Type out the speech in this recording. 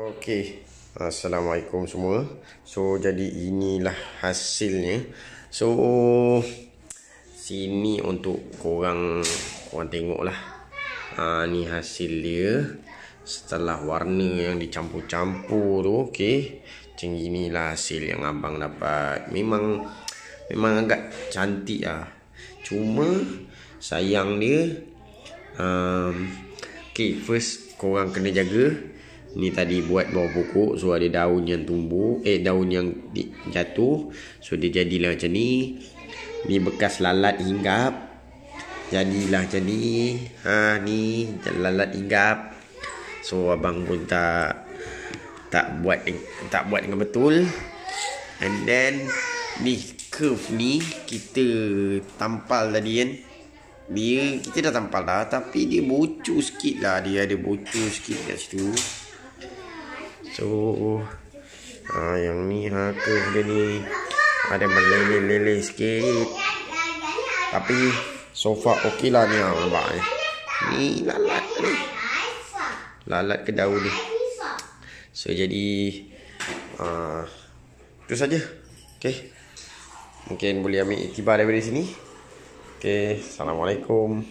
Okey. Assalamualaikum semua. So jadi inilah hasilnya. So sini untuk korang korang tengoklah. Ha ni hasil dia setelah warna yang dicampur-campur tu okey. Macam inilah hasil yang abang dapat. Memang memang agak cantik ah. Cuma sayang dia um, okey first korang kena jaga Ni tadi buat bawah pokok So ada daun yang tumbuh Eh daun yang di, jatuh. So dia jadilah macam ni. Ni bekas lalat hinggap. Jadilah macam ni. Ha, Ni lalat hinggap. So abang pun tak Tak buat Tak buat dengan betul. And then Ni curve ni Kita tampal tadi kan? Dia kita dah tampal dah tapi dia bocor sikit lah. Dia ada bocor sikit kat situ So ha, Yang ni ha, ke dia ni? Ada meleleh-leleh sikit. Tapi So far okey lah ni ha, ni. Ni lalat ni. Lalat ke daun ni. So jadi uh, Itu saja. Okay Mungkin boleh ambil iktibar daripada sini. Okay Assalamualaikum